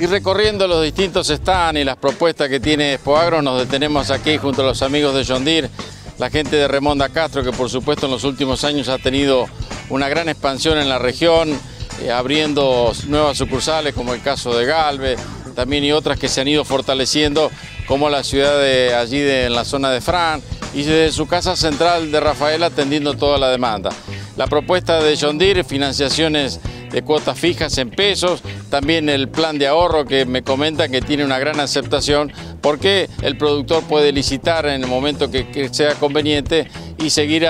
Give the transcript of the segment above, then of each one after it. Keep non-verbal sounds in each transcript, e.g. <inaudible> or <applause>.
Y recorriendo los distintos stands y las propuestas que tiene Expoagro, nos detenemos aquí junto a los amigos de John Deere, la gente de Remonda Castro, que por supuesto en los últimos años ha tenido una gran expansión en la región, eh, abriendo nuevas sucursales como el caso de Galve, también y otras que se han ido fortaleciendo, como la ciudad de allí de, en la zona de Fran, y desde su casa central de Rafael atendiendo toda la demanda. La propuesta de John Deere, financiaciones de cuotas fijas en pesos, también el plan de ahorro que me comentan que tiene una gran aceptación porque el productor puede licitar en el momento que, sea conveniente y seguir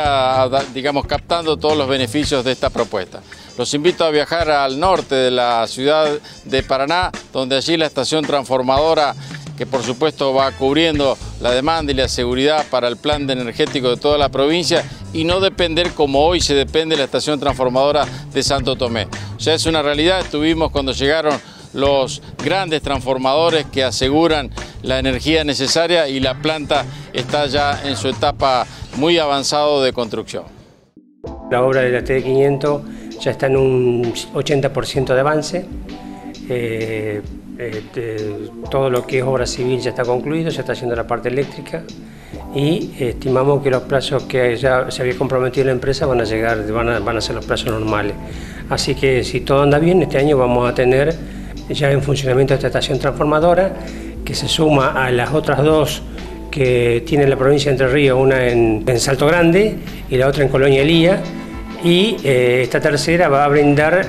digamos, captando todos los beneficios de esta propuesta. Los invito a viajar al norte de la ciudad de Paraná, donde allí la estación transformadora que por supuesto va cubriendo la demanda y la seguridad para el plan energético de toda la provincia y no depender como hoy se depende de la estación transformadora de Santo Tomé. Ya es una realidad, estuvimos cuando llegaron los grandes transformadores que aseguran la energía necesaria y la planta está ya en su etapa muy avanzado de construcción. La obra de la TD500 ya está en un 80% de avance. Eh, este, todo lo que es obra civil ya está concluido, ya está haciendo la parte eléctrica y estimamos que los plazos que ya se había comprometido la empresa van a llegar, van a, van a ser los plazos normales. Así que si todo anda bien, este año vamos a tener ya en funcionamiento esta estación transformadora que se suma a las otras dos que tiene la provincia de Entre Ríos, una en, Salto Grande y la otra en Colonia Elía y eh, esta tercera va a brindar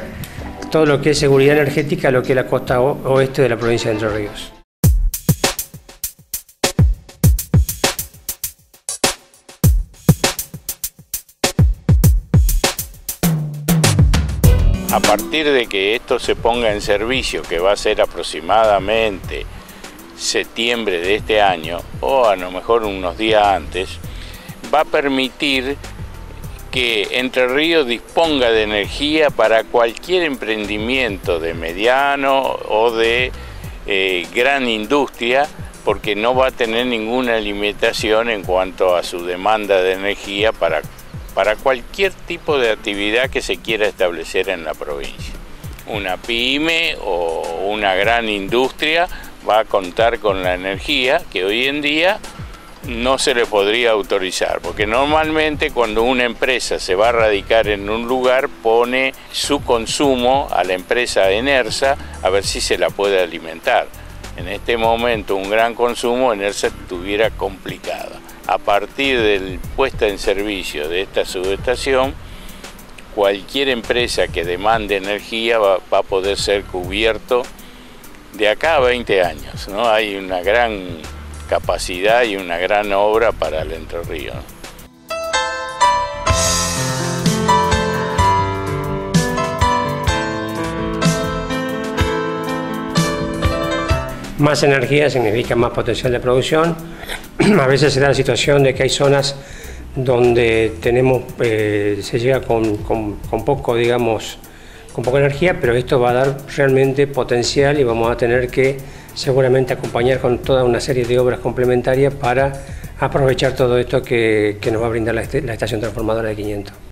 todo lo que es seguridad energética a lo que es la costa oeste de la provincia de Entre Ríos. A partir de que esto se ponga en servicio, que va a ser aproximadamente septiembre de este año, o a lo mejor unos días antes, va a permitir que Entre Ríos disponga de energía para cualquier emprendimiento de mediano o de eh, gran industria, porque no va a tener ninguna limitación en cuanto a su demanda de energía para, para cualquier tipo de actividad que se quiera establecer en la provincia. Una pyme o una gran industria va a contar con la energía que hoy en día no se le podría autorizar, porque normalmente cuando una empresa se va a radicar en un lugar pone su consumo a la empresa Enersa a ver si se la puede alimentar. En este momento un gran consumo Enersa estuviera complicada. A partir del puesta en servicio de esta subestación, cualquier empresa que demande energía va, a poder ser cubierto de acá a 20 años. ¿no? Hay una gran capacidad y una gran obra para el Entre. Más energía significa más potencial de producción. <clears throat> A veces se da la situación de que hay zonas donde tenemos, eh, se llega con, poco, digamos, con poca energía, pero esto va a dar realmente potencial y vamos a tener que seguramente acompañar con toda una serie de obras complementarias para aprovechar todo esto que, nos va a brindar la, la estación transformadora de 500.